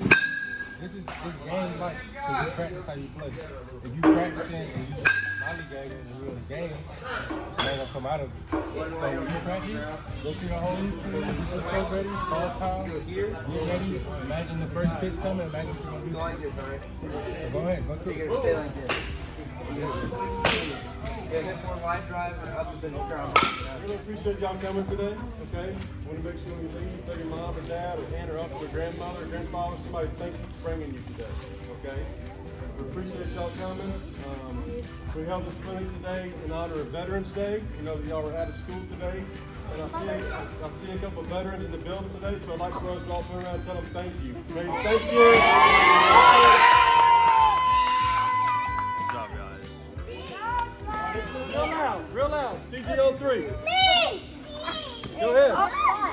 this. Is this game like you practice how you play. If you practicing and you lollygagging and in the real game, gonna come out of. So you practice, go through ready, all time, get ready. Imagine the first pitch coming. Imagine what gonna. Go ahead, go through. Yeah. Really appreciate y'all coming today, okay? Want to make sure when you leave, tell your mom or dad or aunt or uncle or grandmother or grandfather, somebody thank you for bringing you today, okay? We appreciate y'all coming. Um, we held this clinic today in honor of Veterans Day. We know that y'all were out of school today. And I see, I see a couple of veterans in the building today, so I'd like to all turn around and tell them thank you. Thank you. Real loud, real loud. CG03. Me! Go ahead. Oh,